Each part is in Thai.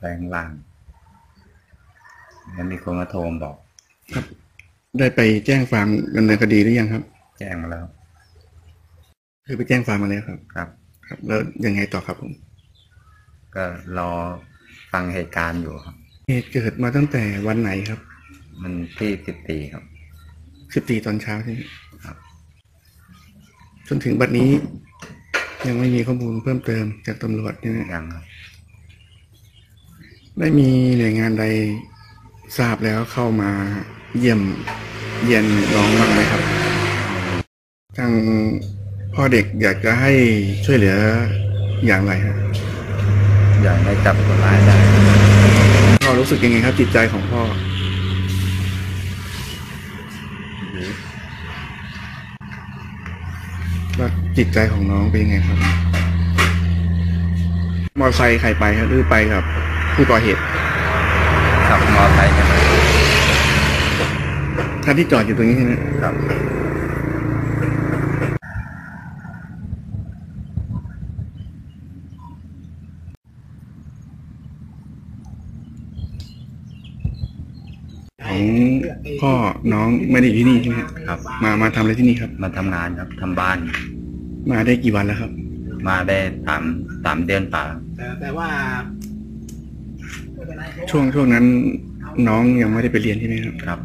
ไปข้างล่างแล้วมีคนมาโทรมาบอก ครับ ได้ไปแจ้งความดำเนินคดีหรือยังครับ แจ้งมาแล้ว คือไปแจ้งความมาแล้วครับ ครับ ครับ แล้วยังไงต่อครับผม ก็รอฟังเหตุการณ์อยู่ครับ เหตุเกิดมาตั้งแต่วันไหนครับ มันที่สิบตีครับสิบตีตอนเช้าใช่ไหมครับ จนถึงบัดนี้ ยังไม่มีข้อมูลเพิ่มเติมจากตำรวจใช่ไหมยังครับ ได้มีหน่วยงานใดทราบแล้วเข้ามาเยี่ยมเยียนน้องบ้างไหมครับ ทางพ่อเด็กอยากจะให้ช่วยเหลืออย่างไรครับอยากให้จับคนร้ายได้พ่อรู้สึกยังไงครับ จิตใจของพ่อว่าจิตใจของน้องเป็นยังไงครับ มอเตอร์ไซค์ใครไปครับหรือไปกับ ผู้ก่อเหตุขับมอไซค์กันไปคันที่จอดอยู่ตรงนี้ใช่ไหมครับ ของพ่อน้องไม่ได้อยู่ที่นี่ใช่ไหมครับครับ มามาทำอะไรที่นี่ครับ มาทำงานครับทำบ้าน มาได้กี่วันแล้วครับ มาได้สามสามเดือนป่าแต่แต่ว่า ช่วงช่วงนั้นน้องยังไม่ได้ไปเรียนใช่ไหมครับครับ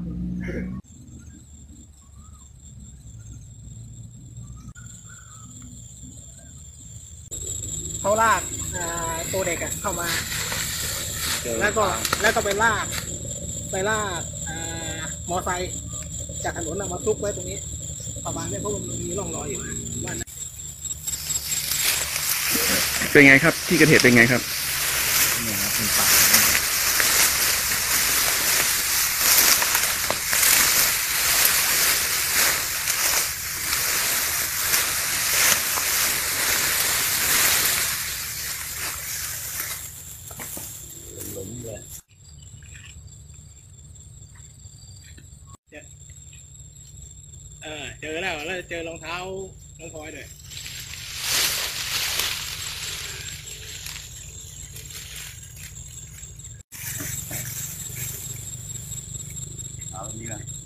เขาลากอ่าตัวเด็กอะเข้ามา แล้วก็แล้วก็ไปลาก ไปลากอ่ามอไซค์จากถนนน่ะมาซุกไว้ตรงนี้ ประมาณนี้เพราะมันมีร่องรอยอยู่ว่านะเป็นไงครับ ที่เกิดเหตุเป็นไงครับนี่ครับเป็นป่า เออเจอแล้วแล้วเจอรองเท้าน้องพลอยด้วยเอานี่ก่อน